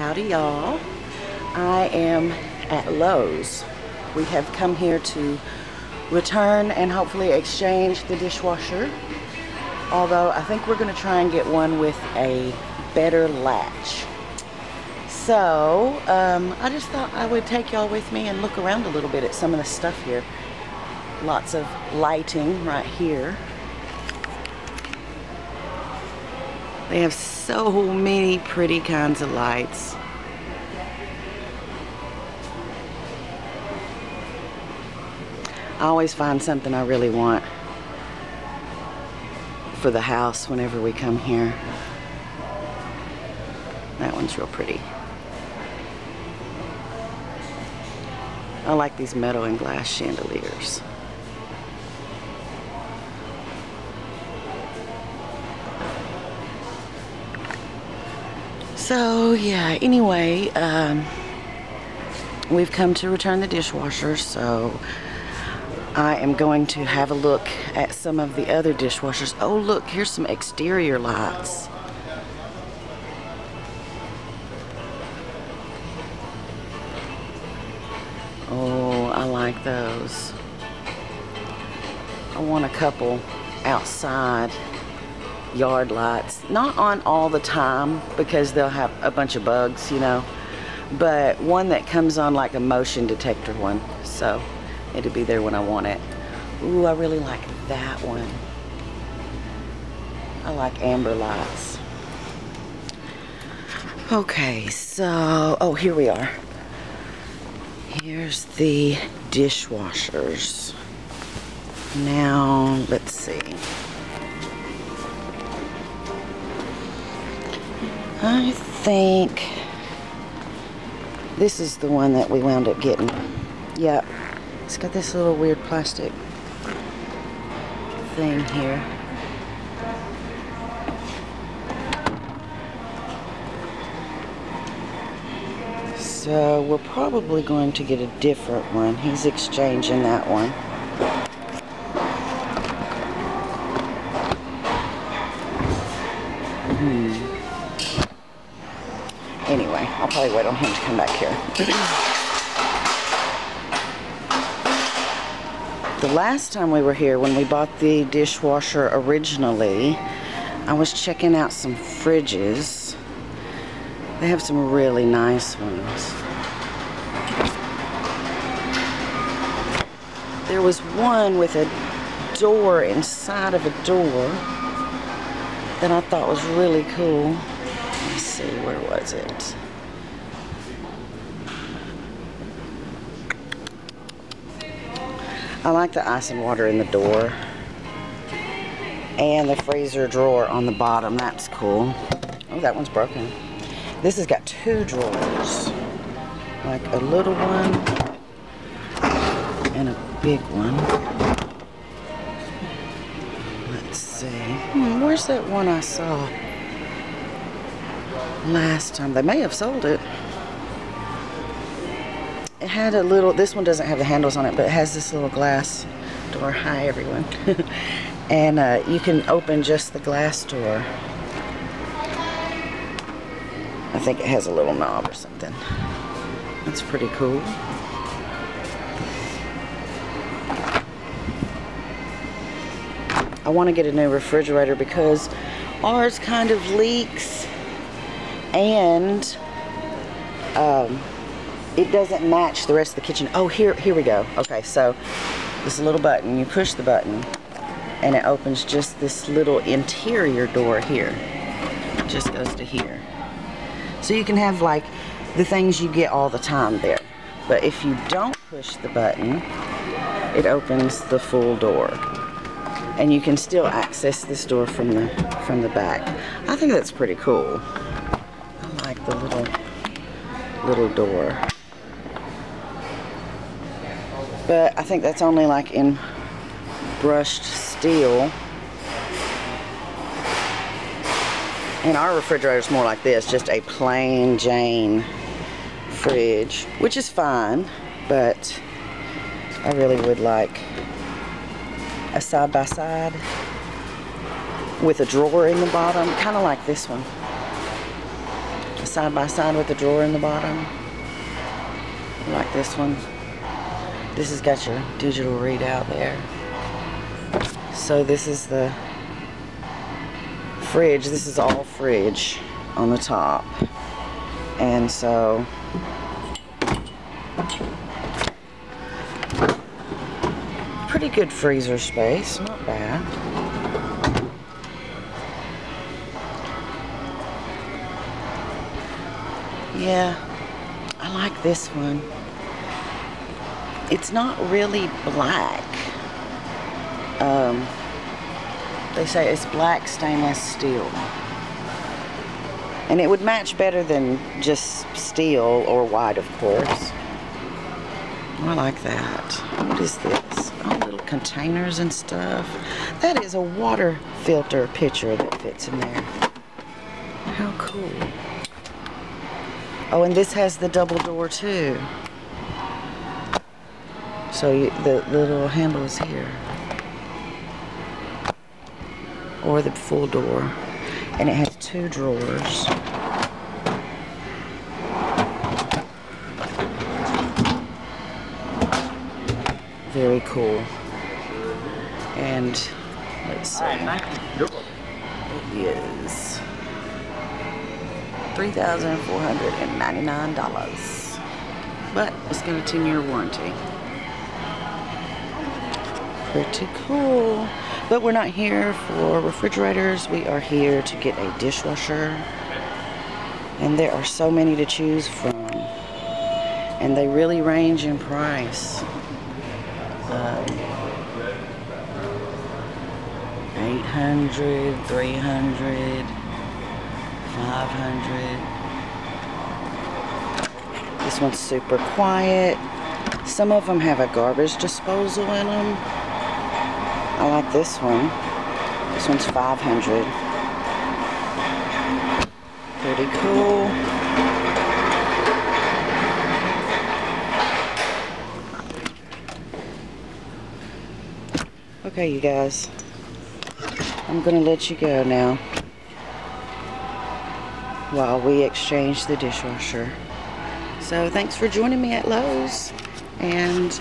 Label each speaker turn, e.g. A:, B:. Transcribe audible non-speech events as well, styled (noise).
A: Howdy y'all. I am at Lowe's. We have come here to return and hopefully exchange the dishwasher. Although I think we're going to try and get one with a better latch. So um, I just thought I would take y'all with me and look around a little bit at some of the stuff here. Lots of lighting right here. They have so many pretty kinds of lights. I always find something I really want for the house whenever we come here. That one's real pretty. I like these metal and glass chandeliers. So yeah, anyway, um, we've come to return the dishwasher, so I am going to have a look at some of the other dishwashers. Oh look, here's some exterior lights. Oh, I like those. I want a couple outside yard lights. Not on all the time because they'll have a bunch of bugs, you know. But one that comes on like a motion detector one. So it'll be there when I want it. Ooh, I really like that one. I like amber lights. Okay, so, oh, here we are. Here's the dishwashers. Now, let's see. I think this is the one that we wound up getting. Yep. It's got this little weird plastic thing here. So we're probably going to get a different one. He's exchanging that one. Probably wait on him to come back here. the last time we were here, when we bought the dishwasher originally, I was checking out some fridges. They have some really nice ones. There was one with a door inside of a door that I thought was really cool. Let's see, where was it? I like the ice and water in the door. And the freezer drawer on the bottom. That's cool. Oh, that one's broken. This has got two drawers. Like a little one and a big one. Let's see. Hmm, where's that one I saw last time? They may have sold it. It had a little, this one doesn't have the handles on it, but it has this little glass door. Hi, everyone. (laughs) and uh, you can open just the glass door. I think it has a little knob or something. That's pretty cool. I want to get a new refrigerator because ours kind of leaks and um, it doesn't match the rest of the kitchen. Oh, here, here we go. Okay, so this little button, you push the button and it opens just this little interior door here. It just goes to here. So you can have like the things you get all the time there. But if you don't push the button, it opens the full door. And you can still access this door from the from the back. I think that's pretty cool. I like the little little door. But I think that's only like in brushed steel. And our refrigerator is more like this, just a plain Jane fridge, which is fine, but I really would like a side-by-side -side with a drawer in the bottom, kind of like this one. A side by side with a drawer in the bottom. Like this one. This has got your digital readout there. So this is the fridge. This is all fridge on the top. And so pretty good freezer space, not bad. Yeah, I like this one. It's not really black. Um, they say it's black stainless steel. And it would match better than just steel or white, of course. I like that. What is this? Oh, little containers and stuff. That is a water filter pitcher that fits in there. How cool. Oh, and this has the double door too. So you, the, the little handle is here. Or the full door. And it has two drawers. Very cool. And let's see. It is $3,499. But it's got a 10 year warranty. Pretty cool. But we're not here for refrigerators. We are here to get a dishwasher. And there are so many to choose from. And they really range in price. Um, 800, 300, 500. This one's super quiet. Some of them have a garbage disposal in them. I like this one. This one's 500. Pretty cool. Okay, you guys. I'm going to let you go now while we exchange the dishwasher. So thanks for joining me at Lowe's and